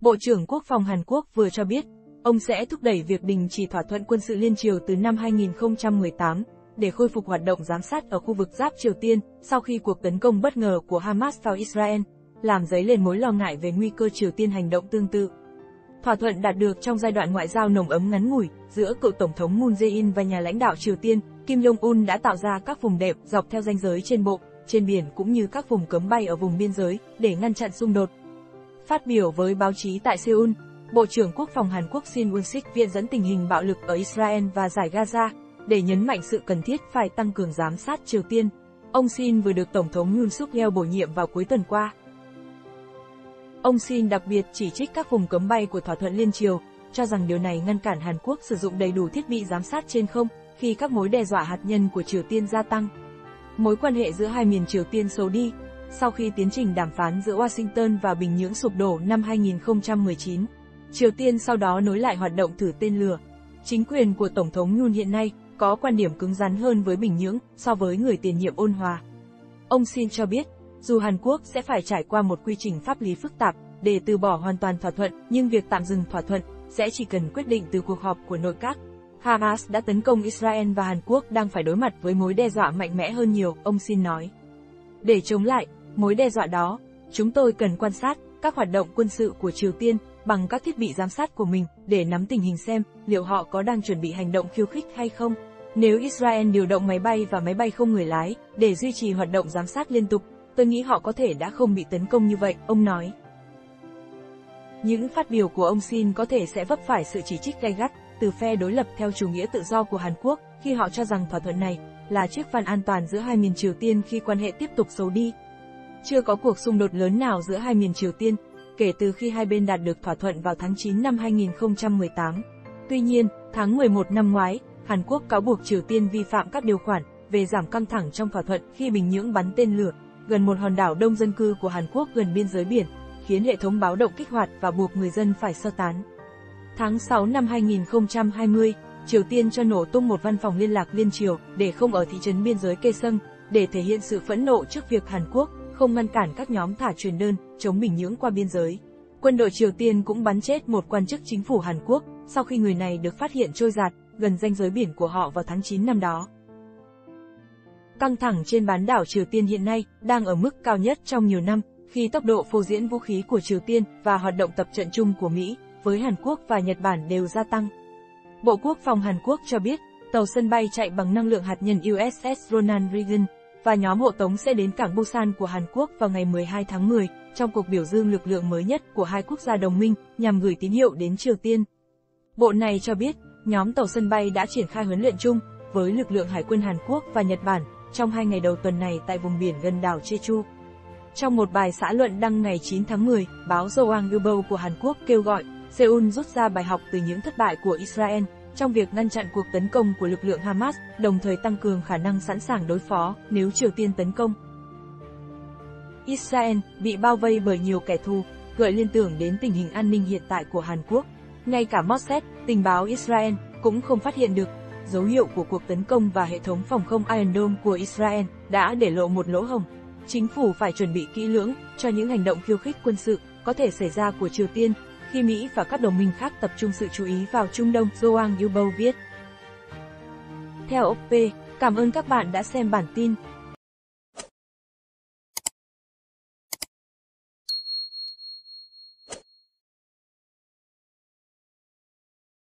Bộ trưởng Quốc phòng Hàn Quốc vừa cho biết, ông sẽ thúc đẩy việc đình chỉ thỏa thuận quân sự liên triều từ năm 2018 để khôi phục hoạt động giám sát ở khu vực giáp Triều Tiên sau khi cuộc tấn công bất ngờ của Hamas vào Israel, làm dấy lên mối lo ngại về nguy cơ Triều Tiên hành động tương tự. Thỏa thuận đạt được trong giai đoạn ngoại giao nồng ấm ngắn ngủi giữa cựu tổng thống Moon Jae-in và nhà lãnh đạo Triều Tiên Kim Jong-un đã tạo ra các vùng đẹp dọc theo ranh giới trên bộ, trên biển cũng như các vùng cấm bay ở vùng biên giới để ngăn chặn xung đột. Phát biểu với báo chí tại Seoul, Bộ trưởng Quốc phòng Hàn Quốc Shin Won-sik viện dẫn tình hình bạo lực ở Israel và giải Gaza để nhấn mạnh sự cần thiết phải tăng cường giám sát Triều Tiên. Ông Shin vừa được Tổng thống Yoon suk yeol bổ nhiệm vào cuối tuần qua. Ông Shin đặc biệt chỉ trích các vùng cấm bay của thỏa thuận liên triều, cho rằng điều này ngăn cản Hàn Quốc sử dụng đầy đủ thiết bị giám sát trên không khi các mối đe dọa hạt nhân của Triều Tiên gia tăng. Mối quan hệ giữa hai miền Triều Tiên xấu đi, sau khi tiến trình đàm phán giữa Washington và Bình Nhưỡng sụp đổ năm 2019. Triều Tiên sau đó nối lại hoạt động thử tên lửa. Chính quyền của Tổng thống Yoon hiện nay có quan điểm cứng rắn hơn với Bình Nhưỡng so với người tiền nhiệm ôn hòa. Ông Shin cho biết, dù Hàn Quốc sẽ phải trải qua một quy trình pháp lý phức tạp để từ bỏ hoàn toàn thỏa thuận, nhưng việc tạm dừng thỏa thuận sẽ chỉ cần quyết định từ cuộc họp của nội các. Hamas đã tấn công Israel và Hàn Quốc đang phải đối mặt với mối đe dọa mạnh mẽ hơn nhiều, ông Shin nói. Để chống lại mối đe dọa đó, chúng tôi cần quan sát các hoạt động quân sự của Triều Tiên bằng các thiết bị giám sát của mình để nắm tình hình xem liệu họ có đang chuẩn bị hành động khiêu khích hay không. Nếu Israel điều động máy bay và máy bay không người lái để duy trì hoạt động giám sát liên tục, tôi nghĩ họ có thể đã không bị tấn công như vậy, ông nói. Những phát biểu của ông Shin có thể sẽ vấp phải sự chỉ trích gay gắt từ phe đối lập theo chủ nghĩa tự do của Hàn Quốc, khi họ cho rằng thỏa thuận này là chiếc van an toàn giữa hai miền Triều Tiên khi quan hệ tiếp tục xấu đi. Chưa có cuộc xung đột lớn nào giữa hai miền Triều Tiên, kể từ khi hai bên đạt được thỏa thuận vào tháng 9 năm 2018. Tuy nhiên, tháng 11 năm ngoái, Hàn Quốc cáo buộc Triều Tiên vi phạm các điều khoản về giảm căng thẳng trong thỏa thuận khi Bình Nhưỡng bắn tên lửa gần một hòn đảo đông dân cư của Hàn Quốc gần biên giới biển, khiến hệ thống báo động kích hoạt và buộc người dân phải sơ tán. Tháng 6 năm 2020, Triều Tiên cho nổ tung một văn phòng liên lạc liên triều để không ở thị trấn biên giới Kê Sân, để thể hiện sự phẫn nộ trước việc Hàn Quốc không ngăn cản các nhóm thả truyền đơn chống Bình Nhưỡng qua biên giới. Quân đội Triều Tiên cũng bắn chết một quan chức chính phủ Hàn Quốc sau khi người này được phát hiện trôi giạt gần ranh giới biển của họ vào tháng 9 năm đó. Căng thẳng trên bán đảo Triều Tiên hiện nay đang ở mức cao nhất trong nhiều năm, khi tốc độ phô diễn vũ khí của Triều Tiên và hoạt động tập trận chung của Mỹ với Hàn Quốc và Nhật Bản đều gia tăng. Bộ Quốc phòng Hàn Quốc cho biết, tàu sân bay chạy bằng năng lượng hạt nhân USS Ronald Reagan và nhóm hộ tống sẽ đến cảng Busan của Hàn Quốc vào ngày 12 tháng 10, trong cuộc biểu dương lực lượng mới nhất của hai quốc gia đồng minh nhằm gửi tín hiệu đến Triều Tiên. Bộ này cho biết, nhóm tàu sân bay đã triển khai huấn luyện chung với lực lượng hải quân Hàn Quốc và Nhật Bản trong hai ngày đầu tuần này tại vùng biển gần đảo Jeju. Trong một bài xã luận đăng ngày 9 tháng 10, báo Joang Ilbo của Hàn Quốc kêu gọi Seoul rút ra bài học từ những thất bại của Israel trong việc ngăn chặn cuộc tấn công của lực lượng Hamas, đồng thời tăng cường khả năng sẵn sàng đối phó nếu Triều Tiên tấn công. Israel bị bao vây bởi nhiều kẻ thù, gợi liên tưởng đến tình hình an ninh hiện tại của Hàn Quốc. Ngay cả Mossad, tình báo Israel, cũng không phát hiện được dấu hiệu của cuộc tấn công và hệ thống phòng không Iron Dome của Israel đã để lộ một lỗ hổng. Chính phủ phải chuẩn bị kỹ lưỡng cho những hành động khiêu khích quân sự có thể xảy ra của Triều Tiên khi Mỹ và các đồng minh khác tập trung sự chú ý vào Trung Đông, Joang Yubo viết. Theo OP, cảm ơn các bạn đã xem bản tin.